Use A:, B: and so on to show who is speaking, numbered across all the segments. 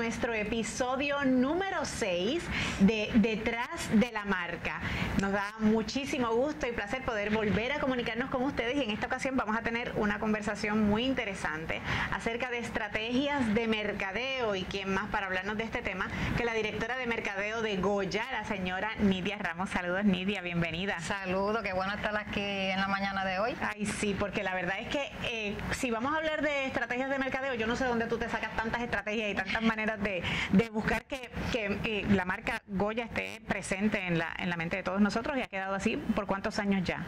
A: nuestro episodio número 6 de Detrás de la Marca. Nos da muchísimo gusto y placer poder volver a comunicarnos con ustedes y en esta ocasión vamos a tener una conversación muy interesante acerca de estrategias de mercadeo y quién más para hablarnos de este tema que la directora de mercadeo de Goya, la señora Nidia Ramos. Saludos Nidia, bienvenida.
B: Saludos, qué bueno estar aquí en la mañana de hoy.
A: Ay, sí, porque la verdad es que eh, si vamos a hablar de estrategias de mercadeo, yo no sé dónde tú te sacas tantas estrategias y tantas maneras de, buscar que, eh, la marca Goya esté presente en la, en la mente de todos nosotros y ha quedado así por cuántos años ya.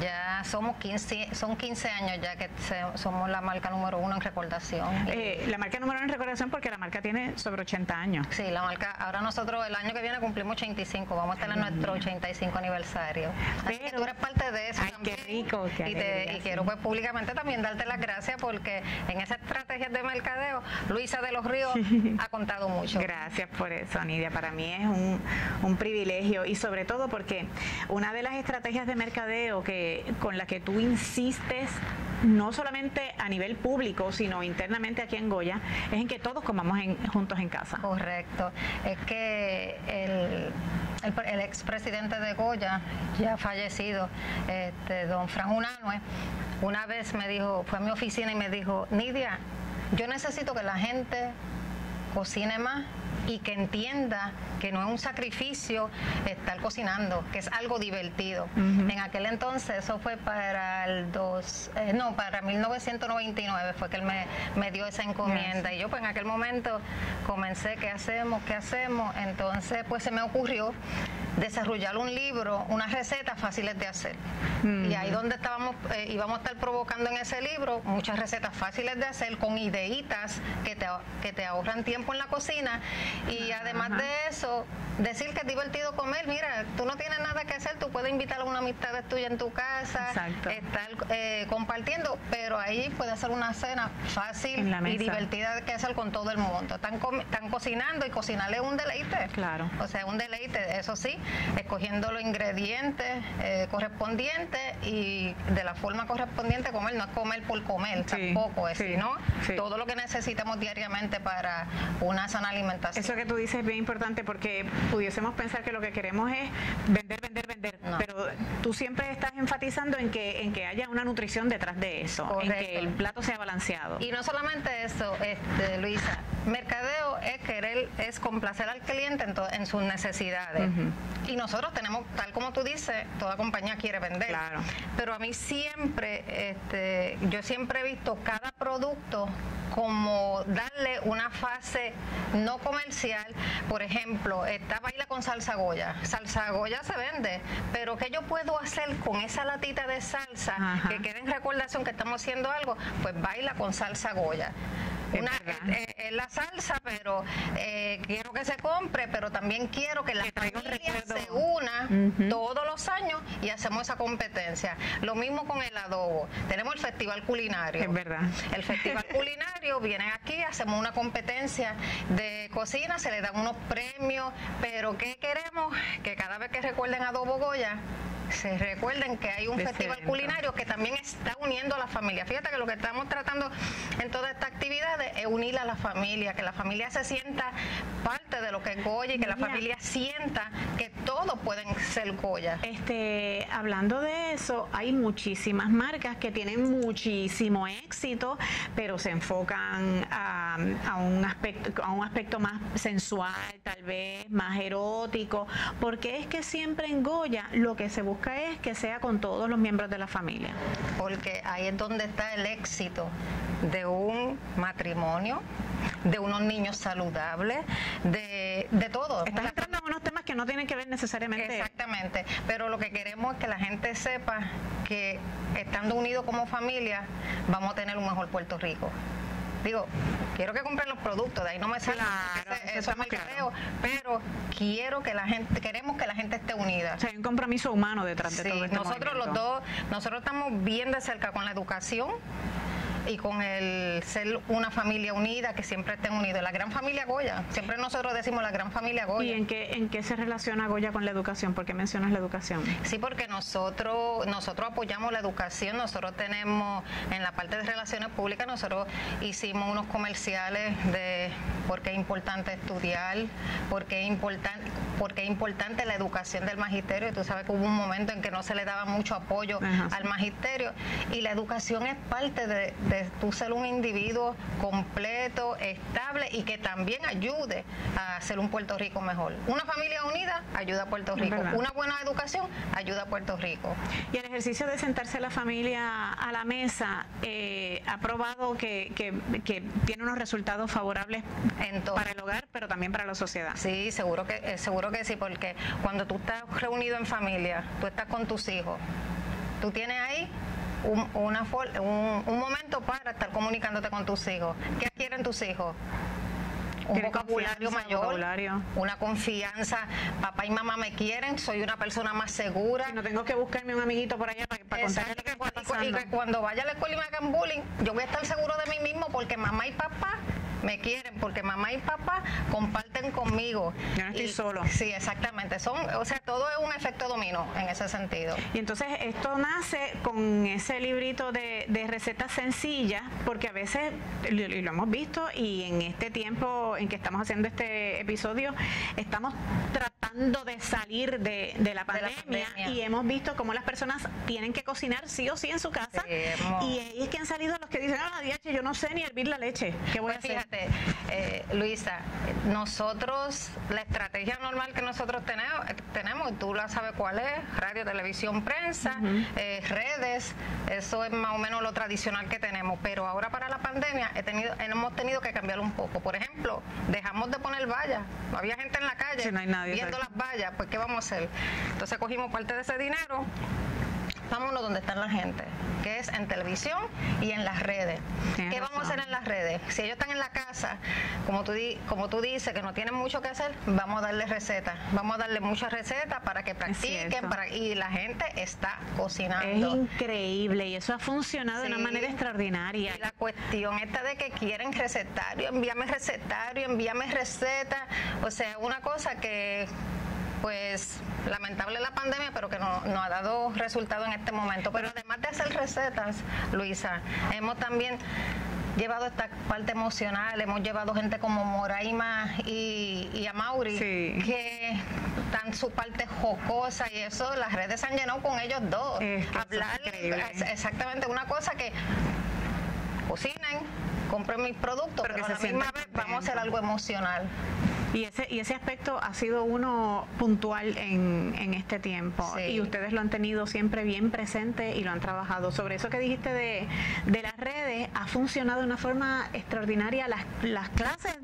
B: Ya somos 15, son 15 años ya que somos la marca número uno en recordación.
A: Eh, la marca número uno en recordación porque la marca tiene sobre 80 años.
B: Sí, la marca, ahora nosotros el año que viene cumplimos 85, vamos a tener nuestro 85 aniversario. Así que tú eres parte de eso
A: Qué rico,
B: y, te, y quiero pues públicamente también darte las gracias porque en esa estrategia de mercadeo, Luisa de los Ríos ha contado mucho.
A: Gracias por eso, Nidia. Para mí es un, un privilegio y sobre todo porque una de las estrategias de mercadeo que con la que tú insistes no solamente a nivel público, sino internamente aquí en Goya, es en que todos comamos juntos en casa.
B: Correcto. Es que el, el, expresidente de Goya, ya fallecido, este, don Fran Unanue, una vez me dijo, fue a mi oficina y me dijo, Nidia, yo necesito que la gente cocine más y que entienda que no es un sacrificio estar cocinando, que es algo divertido. En aquel entonces, eso fue para el dos, eh, no, para 1999 fue que él me, me dio esa encomienda. Y yo pues en aquel momento comencé, ¿qué hacemos? ¿Qué hacemos? Entonces pues se me ocurrió desarrollar un libro, unas recetas fáciles de hacer. Y ahí donde estábamos, eh, íbamos a estar provocando en ese libro muchas recetas fáciles de hacer con ideitas que te, que te ahorran tiempo en la cocina. Y además de eso, decir que es divertido comer, mira, tú no tienes nada que hacer, tú puedes invitar a una amistad tuya en tu casa, estar eh, compartiendo, pero ahí puede ser una cena fácil y divertida que hacer con todo el mundo. Están, están cocinando y cocinarle un deleite.
A: Claro.
B: O sea, un deleite, eso sí, escogiendo los ingredientes eh, correspondientes y de la forma correspondiente comer, no es comer por comer, tampoco es, sino todo lo que necesitamos diariamente para una sana alimentación.
A: Eso que tú dices es bien importante porque pudiésemos pensar que lo que queremos es vender, vender, vender, pero tú siempre estás enfatizando en que en que haya una nutrición detrás de eso, en que el plato sea balanceado.
B: Y no solamente eso, este, Luisa, mercadeo es querer, es complacer al cliente en, en sus necesidades. Y nosotros tenemos, tal como tú dices, toda compañía quiere vender.
A: Claro.
B: Pero a mí siempre, este, yo siempre he visto cada producto como darle una fase no comercial. Por ejemplo, esta baila con salsa goya. Salsa goya se vende, pero ¿qué yo puedo hacer con esa latita de salsa que quede en recordación que estamos haciendo algo? Pues baila con salsa goya una, eh, eh, la salsa, pero eh, quiero que se compre, pero también quiero que la familia todos los años y hacemos esa competencia. Lo mismo con el adobo. Tenemos el festival culinario.
A: Es verdad.
B: El festival culinario, vienen aquí, hacemos una competencia de cocina, se le dan unos premios, pero ¿qué queremos? Que cada vez que recuerden adobo Goya, se recuerden que hay un festival culinario que también está uniendo a la familia. Fíjate que lo que estamos tratando en toda esta actividad es unir a la familia, que la familia se sienta parte de lo que es Goya y que la familia sienta que todos pueden ser Goya.
A: Este, hablando de eso, hay muchísimas marcas que tienen muchísimo éxito, pero se enfocan a, a un aspecto, a un aspecto más sensual, tal vez más erótico, porque es que siempre en Goya lo que se busca es que sea con todos los miembros de la familia.
B: Porque ahí es donde está el éxito de un matrimonio, de unos niños saludables, de, de todo.
A: Estás entrando en unos temas que no tienen que ver necesariamente.
B: Exactamente, pero lo que queremos es que la gente sepa que estando unidos como familia vamos a tener un mejor Puerto Rico digo, quiero que compren los productos, de ahí no me sale eso, es pero quiero que la gente, queremos que la gente esté unida.
A: O sea, hay un compromiso humano detrás de todo
B: esto. Nosotros los dos, nosotros estamos bien de cerca con la educación y con el ser una familia unida, que siempre estén unidos. La gran familia Goya, siempre nosotros decimos la gran familia Goya.
A: ¿Y en qué, en qué se relaciona Goya con la educación? ¿Por qué mencionas la educación?
B: Sí, porque nosotros, nosotros apoyamos la educación, nosotros tenemos en la parte de relaciones públicas, nosotros hicimos unos comerciales de por qué es importante estudiar, por qué es importante, porque es importante la educación del magisterio. Tú sabes que hubo un momento en que no se le daba mucho apoyo al magisterio y la educación es parte de, de tú ser un individuo completo, estable y que también ayude a hacer un Puerto Rico mejor. Una familia unida ayuda a Puerto Rico. Una buena educación ayuda a Puerto Rico.
A: Y el ejercicio de sentarse la familia a la mesa eh, ha probado que, que, tiene unos resultados favorables para el hogar, pero también para la sociedad.
B: Sí, seguro que, eh, seguro que sí, porque cuando tú estás reunido en familia, tú estás con tus hijos, tú tienes ahí un, una, un, un momento para estar comunicándote con tus hijos. ¿Qué quieren tus hijos? un vocabulario mayor, una confianza. Papá y mamá me quieren, soy una persona más segura.
A: Y no tengo que buscarme un amiguito por allá para, para contarle lo que.
B: Y que cuando vaya a la escuela y me hagan bullying, yo voy a estar seguro de mí mismo porque mamá y papá me quieren porque mamá y papá comparten conmigo.
A: Yo no estoy solo.
B: Sí, exactamente. Son, o sea, todo es un efecto dominó en ese sentido.
A: Y entonces esto nace con ese librito de, de recetas sencillas, porque a veces, y lo hemos visto, y en este tiempo en que estamos haciendo este episodio, estamos tratando de salir de, de, la, pandemia, y hemos visto cómo las personas tienen que cocinar sí o sí en su casa. y ahí es que han salido los que dicen, ah, yo no sé ni hervir la leche. ¿Qué voy a pues hacer?
B: eh, Luisa, nosotros, la estrategia normal que nosotros tenemos, tenemos, tú la sabes cuál es, radio, televisión, prensa, eh, redes, eso es más o menos lo tradicional que tenemos, pero ahora para la pandemia he tenido, hemos tenido que cambiar un poco. Por ejemplo, dejamos de poner vallas, no había gente en la calle viendo las vallas, pues ¿qué vamos a hacer? Entonces cogimos parte de ese dinero vámonos donde están la gente, que es en televisión y en las redes. ¿Qué vamos a hacer en las redes? Si ellos están en la casa, como tú, como tú dices, que no tienen mucho que hacer, vamos a darle recetas. Vamos a darle muchas recetas para que practiquen para, y la gente está cocinando.
A: Es increíble y eso ha funcionado de una manera extraordinaria.
B: la cuestión esta de que quieren recetario, envíame recetario, envíame receta. O sea, una cosa que pues lamentable la pandemia, pero que no, ha dado resultado en este momento. Pero además de hacer recetas, Luisa, hemos también llevado esta parte emocional, hemos llevado gente como Moraima y, y a Mauri, que están su parte jocosa y eso, las redes se han llenado con ellos dos. Hablar, exactamente, una cosa que cocinen, compren mis productos, pero, a la misma vez vamos a hacer algo emocional.
A: Y ese, y ese aspecto ha sido uno puntual en, en este tiempo. Y ustedes lo han tenido siempre bien presente y lo han trabajado. Sobre eso que dijiste de, de las redes, ha funcionado de una forma extraordinaria las, las clases,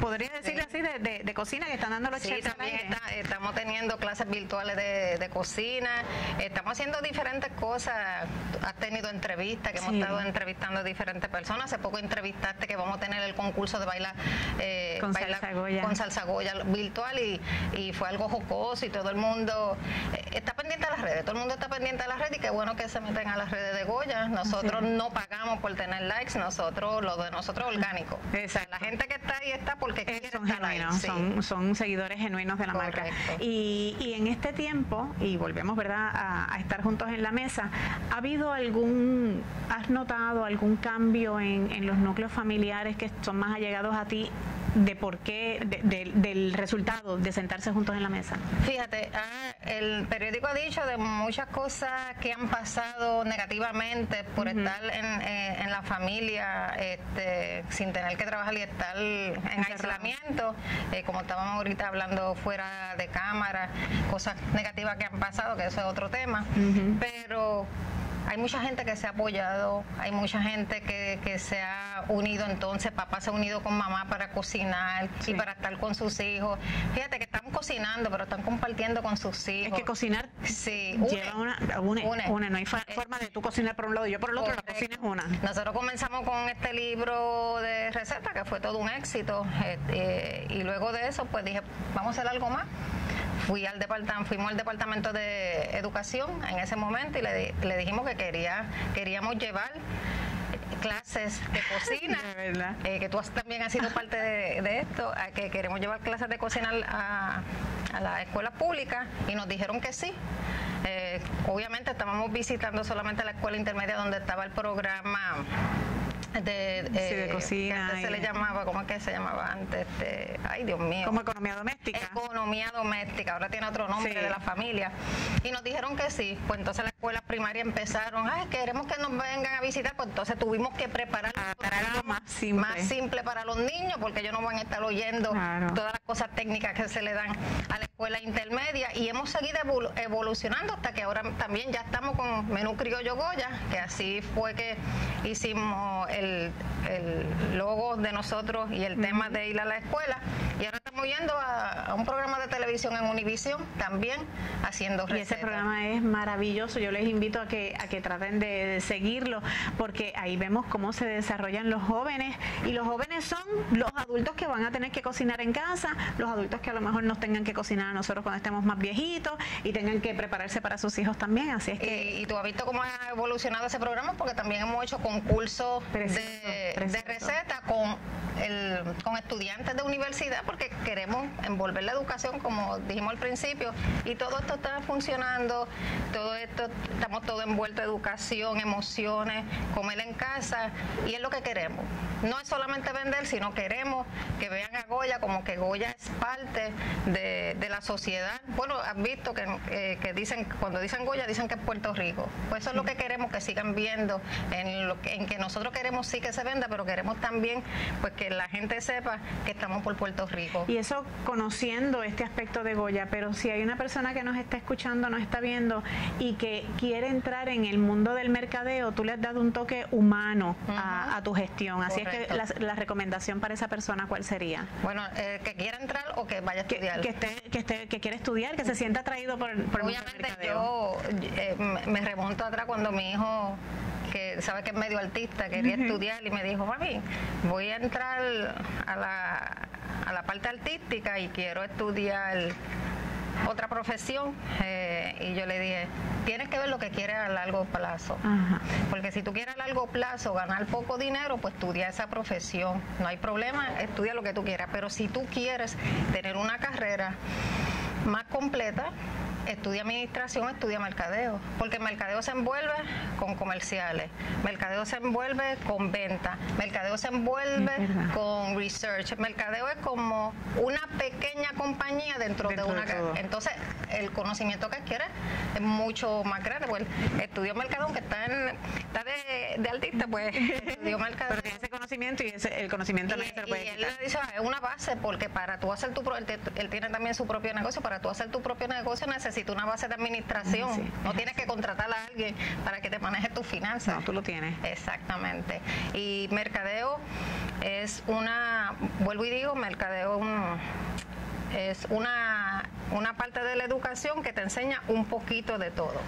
A: podría decirle así, de, de, cocina que están dando los
B: sí, también estamos teniendo clases virtuales de, cocina, estamos haciendo diferentes cosas. Has tenido entrevistas, que hemos estado entrevistando a diferentes personas. Hace poco entrevistaste que vamos a tener el concurso de bailar
A: eh, con, salsa Goya.
B: con salsa Goya virtual y, y, fue algo jocoso y todo el mundo eh, está pendiente a las redes, todo el mundo está pendiente a las redes y qué bueno que se meten a las redes de Goya. Nosotros no pagamos por tener likes, nosotros lo de nosotros orgánico.
A: Exacto.
B: La gente que está ahí está porque quiere
A: son genuinos, son, son, seguidores genuinos de la marca. Y, y, en este tiempo, y volvemos verdad a, a estar juntos en la mesa, ¿ha habido algún, has notado algún cambio en, en los núcleos familiares que son más allegados a ti de por qué, del resultado de sentarse juntos en la mesa?
B: Fíjate, ah, el periódico ha dicho de muchas cosas que han pasado negativamente por estar eh, en, la familia este, sin tener que trabajar y estar en aislamiento, eh, como estábamos ahorita hablando fuera de cámara, cosas negativas que han pasado, que eso es otro tema, pero hay mucha gente que se ha apoyado, hay mucha gente que, que se ha unido, entonces papá se ha unido con mamá para cocinar y para estar con sus hijos. Fíjate que están cocinando, pero están compartiendo con sus hijos.
A: Es que cocinar
B: sí,
A: lleva una, una, no hay eh, forma de tú cocinar por un lado y yo por el otro, la cocina es una.
B: Nosotros comenzamos con este libro de recetas que fue todo un éxito eh, eh, y luego de eso pues dije, vamos a hacer algo más fui al departamento, fuimos al departamento de educación en ese momento y le, le dijimos que quería, queríamos llevar clases de cocina, eh, que tú también has sido parte de, esto, que queremos llevar clases de cocina a, a la escuela pública y nos dijeron que sí. Eh, obviamente estábamos visitando solamente la escuela intermedia donde estaba el programa de,
A: de eh, cocina.
B: se le llamaba, ¿cómo es que se llamaba antes? ay, Dios mío.
A: Como economía doméstica.
B: Economía doméstica, ahora tiene otro nombre de la familia. Y nos dijeron que sí, pues entonces la escuela primaria empezaron, ay, queremos que nos vengan a visitar, pues entonces tuvimos que preparar
A: algo más simple.
B: más simple para los niños, porque ellos no van a estar oyendo todas las cosas técnicas que se le dan a la escuela intermedia. Y hemos seguido evolucionando hasta que ahora también ya estamos con menú criollo Goya, que así fue que hicimos el, logo de nosotros y el tema de ir a la escuela. Y ahora estamos yendo a, un programa de televisión en Univisión también haciendo recetas.
A: Y ese programa es maravilloso. Yo les invito a que, a que traten de, seguirlo porque ahí vemos cómo se desarrollan los jóvenes y los jóvenes son los adultos que van a tener que cocinar en casa, los adultos que a lo mejor nos tengan que cocinar a nosotros cuando estemos más viejitos y tengan que prepararse para sus hijos también. Así es que...
B: Y, tú has visto cómo ha evolucionado ese programa porque también hemos hecho concursos de, receta con, el, con estudiantes de universidad porque queremos envolver la educación como dijimos al principio y todo esto está funcionando, todo esto, estamos todo envuelto educación, emociones, comer en casa y es lo que queremos. No es solamente vender, sino queremos que vean a Goya como que Goya es parte de, la sociedad. Bueno, has visto que, eh, que, dicen, cuando dicen Goya, dicen que es Puerto Rico. Pues eso es lo que queremos que sigan viendo, en, lo que, en que nosotros queremos sí que se venda, pero queremos también pues que la gente sepa que estamos por Puerto Rico.
A: Y eso conociendo este aspecto de Goya, pero si hay una persona que nos está escuchando, nos está viendo y que quiere entrar en el mundo del mercadeo, tú le has dado un toque humano a, tu gestión. Así es que la, recomendación para esa persona, ¿cuál sería?
B: Bueno, eh, que quiera entrar o que vaya a estudiar.
A: Que, esté, que, esté, que quiere estudiar, que se sienta atraído por, por
B: Obviamente yo eh, me remonto atrás cuando mi hijo que sabe que es medio artista, quería estudiar y me dijo, mami, voy a entrar a la, a la parte artística y quiero estudiar otra profesión eh, y yo le dije, tienes que ver lo que quieres a largo plazo. Porque si tú quieres a largo plazo ganar poco dinero, pues estudia esa profesión. No hay problema, estudia lo que tú quieras. Pero si tú quieres tener una carrera más completa, estudia administración, estudia mercadeo, porque mercadeo se envuelve con comerciales, mercadeo se envuelve con venta, mercadeo se envuelve con research, mercadeo es como una pequeña compañía dentro, de una entonces el conocimiento que adquiere es mucho más grande, pues estudió mercadeo aunque está en está de, de artista, pues estudió mercadeo.
A: Pero tiene ese conocimiento y ese, el conocimiento
B: y, se puede y él le dice, ah, es una base porque para tú hacer tu él, él tiene también su propio negocio, para tú hacer tu propio negocio necesitas una base de administración. no tienes que contratar a alguien para que te maneje tus finanzas.
A: No, tú lo tienes.
B: Exactamente. Y mercadeo es una, vuelvo y digo, mercadeo es una, una parte de la educación que te enseña un poquito de todo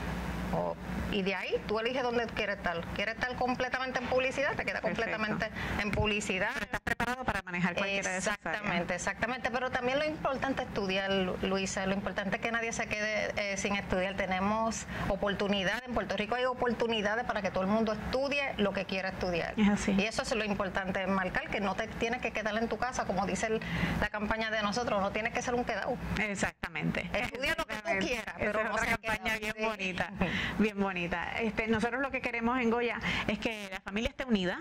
B: y de ahí tú eliges dónde quieres estar. ¿Quieres estar completamente en publicidad? Te queda completamente en publicidad.
A: estás preparado para manejar
B: esas Exactamente, exactamente. Pero también lo importante es estudiar, Luisa. Lo importante es que nadie se quede eh, sin estudiar. Tenemos oportunidades. En Puerto Rico hay oportunidades para que todo el mundo estudie lo que quiera estudiar. Y eso es lo importante, marcar, que no te tienes que quedar en tu casa, como dice la campaña de nosotros. No tienes que ser un quedado.
A: Exactamente.
B: Estudia lo que tú quieras, pero
A: es otra campaña bien bonita. Bien bonita. Este, nosotros lo que queremos en Goya es que la familia esté unida,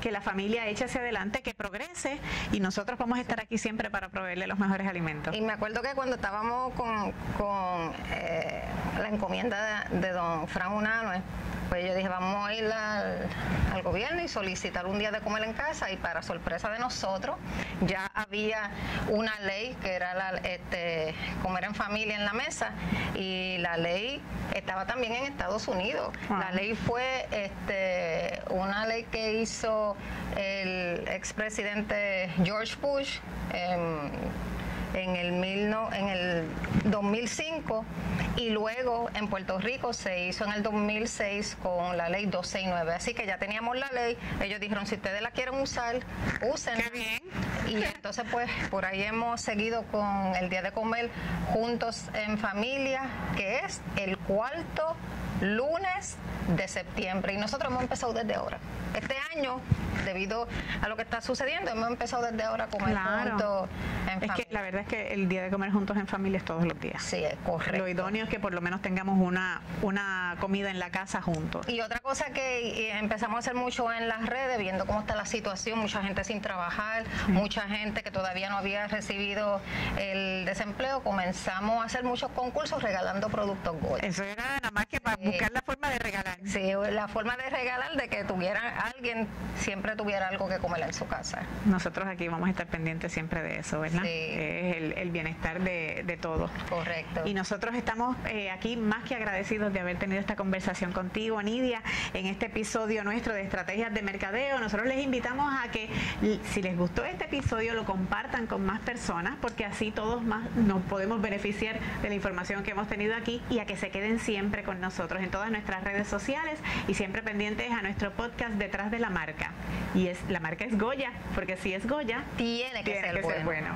A: que la familia eche hacia adelante, que progrese y nosotros vamos a estar aquí siempre para proveerle los mejores alimentos.
B: Y me acuerdo que cuando estábamos con, con eh, la encomienda de, de don Fran Unano, pues yo dije, vamos a ir al, gobierno y solicitar un día de comer en casa y para sorpresa de nosotros ya había una ley que era la, este, comer en familia en la mesa y la ley estaba también en Estados Unidos. La ley fue este, una ley que hizo el expresidente George Bush en el, mil no, en el 2005 y luego en Puerto Rico se hizo en el 2006 con la ley 269. Así que ya teníamos la ley, ellos dijeron si ustedes la quieren usar, usen.
A: bien.
B: Y entonces pues por ahí hemos seguido con el Día de Comer juntos en familia, que es el cuarto lunes de septiembre y nosotros hemos empezado desde ahora. Este año, debido a lo que está sucediendo, hemos empezado desde ahora a comer juntos
A: en es que la verdad es que el día de comer juntos en familia es todos los días.
B: Sí, es correcto.
A: Lo idóneo es que por lo menos tengamos una, una comida en la casa juntos.
B: Y otra cosa que empezamos a hacer mucho en las redes, viendo cómo está la situación, mucha gente sin trabajar, mucha gente que todavía no había recibido el desempleo, comenzamos a hacer muchos concursos regalando productos Goya.
A: Eso era nada más que para buscar la forma de regalar.
B: Sí, la forma de regalar de que tuviera alguien siempre tuviera algo que comer en su casa.
A: Nosotros aquí vamos a estar pendientes siempre de eso, ¿verdad? Sí. Es el, bienestar de, de, todos.
B: Correcto.
A: Y nosotros estamos eh, aquí más que agradecidos de haber tenido esta conversación contigo, Nidia, en este episodio nuestro de Estrategias de Mercadeo. Nosotros les invitamos a que si les gustó este episodio lo compartan con más personas porque así todos más nos podemos beneficiar de la información que hemos tenido aquí y a que se queden siempre con nosotros en todas nuestras redes sociales y siempre pendientes a nuestro podcast Detrás de la Marca. Y es la marca es Goya, porque si es Goya,
B: tiene que, ser,
A: bueno.